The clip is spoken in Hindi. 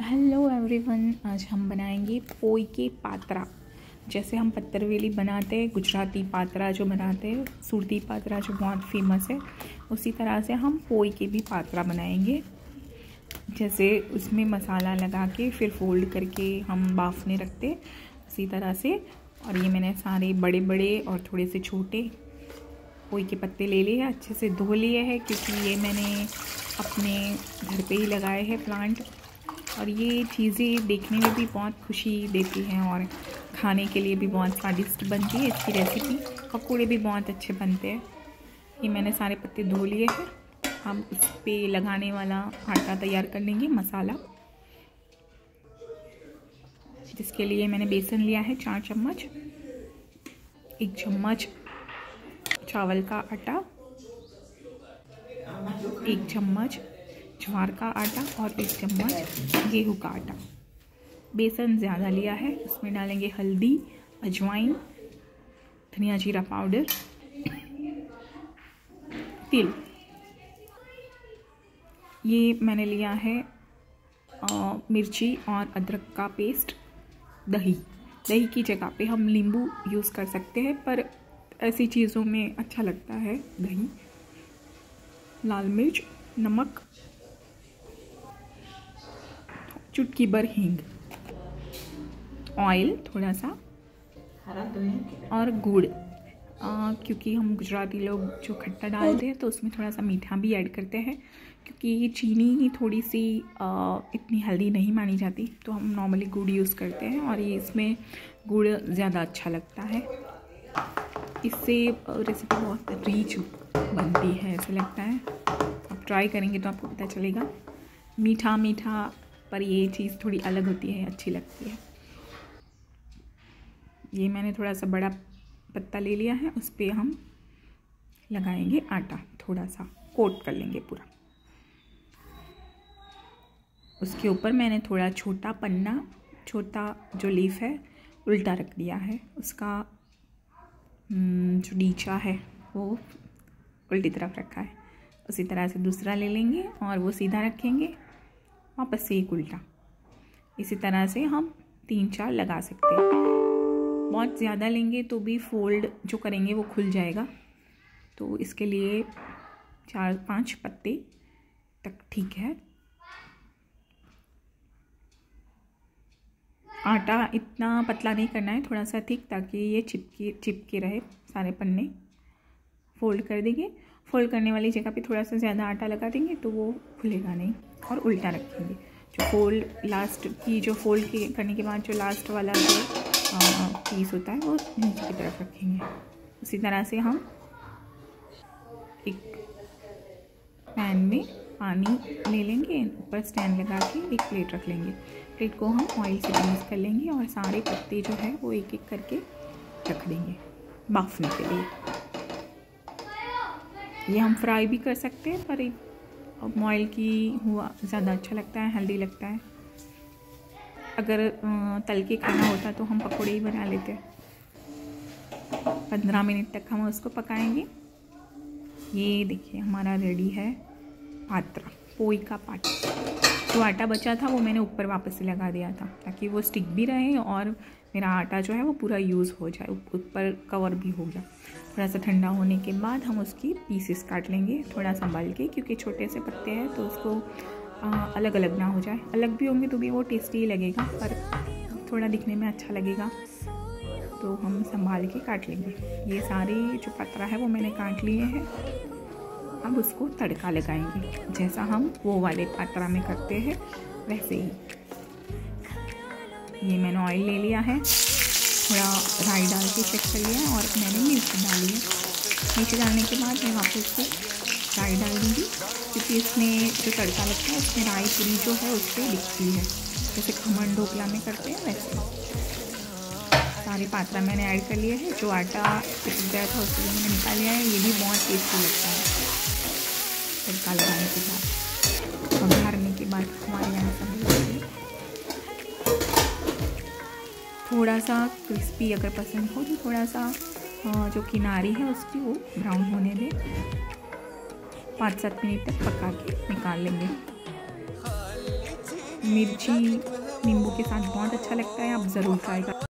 हेलो एवरीवन आज हम बनाएँगे पोई के पात्रा। जैसे हम पत्तरवेली बनाते हैं, गुजराती पात्रा जो बनाते हैं, सूरती पात्रा जो बहुत फ़ेमस है, उसी तरह से हम पोई के भी पात्रा बनाएँगे। जैसे उसमें मसाला लगा के फिर फोल्ड करके हम बाफने रखते उसी तरह से। और ये मैंने सारे बड़े बड़े और थोड़े से छोटे पोई के पत्ते ले लिए अच्छे से धो लिए हैं, क्योंकि ये मैंने अपने घर पे ही लगाए हैं प्लांट और ये चीज़ें देखने में भी बहुत खुशी देती हैं और खाने के लिए भी बहुत स्वादिष्ट बनती है इसकी रेसिपी पकौड़े भी बहुत अच्छे बनते हैं। ये मैंने सारे पत्ते धो लिए हैं। हम इस पर लगाने वाला आटा तैयार कर लेंगे, मसाला। जिसके लिए मैंने बेसन लिया है, चार चम्मच। एक चम्मच चावल का आटा। एक चम्मच ज्वार का आटा और एक चम्मच गेहूँ का आटा। बेसन ज़्यादा लिया है उसमें डालेंगे हल्दी अजवाइन धनिया जीरा पाउडर तिल। ये मैंने लिया है आ, मिर्ची और अदरक का पेस्ट दही। दही की जगह पे हम नींबू यूज़ कर सकते हैं पर ऐसी चीज़ों में अच्छा लगता है दही। लाल मिर्च नमक चुटकी भर हींग ऑयल थोड़ा सा। और गुड़। आ, क्योंकि हम गुजराती लोग जो खट्टा डालते हैं तो उसमें थोड़ा सा मीठा भी ऐड करते हैं। क्योंकि चीनी थोड़ी सी आ, इतनी हेल्दी नहीं मानी जाती। तो हम नॉर्मली गुड़ यूज़ करते हैं और ये इसमें गुड़ ज़्यादा अच्छा लगता है। इससे रेसिपी बहुत रीच बनती है ऐसा लगता है। आप ट्राई करेंगे तो आपको पता चलेगा। मीठा मीठा पर ये चीज़ थोड़ी अलग होती है अच्छी लगती है। ये मैंने थोड़ा सा बड़ा पत्ता ले लिया है उस पर हम लगाएँगे आटा थोड़ा सा कोट कर लेंगे पूरा। उसके ऊपर मैंने थोड़ा छोटा पन्ना छोटा जो लीफ है उल्टा रख दिया है। उसका हम्म, जो नीचा है वो उल्टी तरफ़ रखा है। उसी तरह से दूसरा ले लेंगे और वो सीधा रखेंगे। वापस से एक उल्टा। इसी तरह से हम तीन चार लगा सकते हैं। बहुत ज़्यादा लेंगे तो भी फोल्ड जो करेंगे वो खुल जाएगा। तो इसके लिए चार, पाँच पत्ते तक ठीक है। आटा इतना पतला नहीं करना है, थोड़ा सा ठीक ताकि ये चिपके चिपके रहे सारे पन्ने। फोल्ड कर देंगे। फोल्ड करने वाली जगह पे थोड़ा सा ज़्यादा आटा लगा देंगे तो वो खुलेगा नहीं और उल्टा रखेंगे। जो फोल्ड लास्ट की, जो फोल्ड की करने के बाद जो लास्ट वाला जो पीस होता है, वो नीचे की तरफ़ रखेंगे। उसी तरह से हम एक पैन में पानी ले लेंगे, ऊपर स्टैंड लगा के एक प्लेट रख लेंगे। प्लेट को हम ऑयल से ग्रीस कर लेंगे और सारे पत्ते जो है वो एक एक करके रख देंगे, बाफने के लिए। ये हम फ्राई भी कर सकते हैं, पर मॉयल की हुआ ज़्यादा अच्छा लगता है हेल्दी लगता है। अगर तल के खाना होता तो हम पकौड़े ही बना लेते। पंद्रह मिनट तक हम उसको पकाएँगे। ये देखिए, हमारा रेडी है पात्र, पोई का पात्रा। जो आटा बचा था वो मैंने ऊपर वापस से लगा दिया था ताकि वो स्टिक भी रहे और मेरा आटा जो है वो पूरा यूज़ हो जाए ऊपर कवर भी हो जाए। थोड़ा सा ठंडा होने के बाद हम उसकी पीसेस काट लेंगे थोड़ा संभाल के क्योंकि छोटे से पत्ते हैं तो उसको आ, अलग अलग ना हो जाए। अलग भी होंगे तो भी वो टेस्टी ही लगेगा पर थोड़ा दिखने में अच्छा लगेगा। तो हम संभाल के काट लेंगे। ये सारे जो पतरा है वो मैंने काट लिए हैं। अब उसको तड़का लगाएँगे। जैसा हम वो वाले पात्रा में करते हैं, वैसे ही। ये मैंने ऑयल ले लिया है। थोड़ा राई डाल के चेक कर लिया और मैंने मिर्च डाली है। मिर्च डालने के बाद मैं वापस से राई डाल दूँगी, क्योंकि इसमें जो तड़का लगता है, उसमें राई पूरी जो है, उस पर दिखती है। जैसे खमन ढोकला में करते हैं, वैसे। सारे पात्रा मैंने ऐड कर लिया है, जो आटा गया था, उसको मैंने निकाल लिया है। ये भी बहुत टेस्टी लगता है। तड़का लगाने के बाद भरने के बाद हमारे यहाँ सब थोड़ा सा क्रिस्पी अगर पसंद हो तो थोड़ा सा जो किनारी है उसकी वो ब्राउन होने दें। पाँच सात मिनट तक पका के निकाल लेंगे। मिर्ची नींबू के साथ बहुत अच्छा लगता है, आप ज़रूर ट्राई कर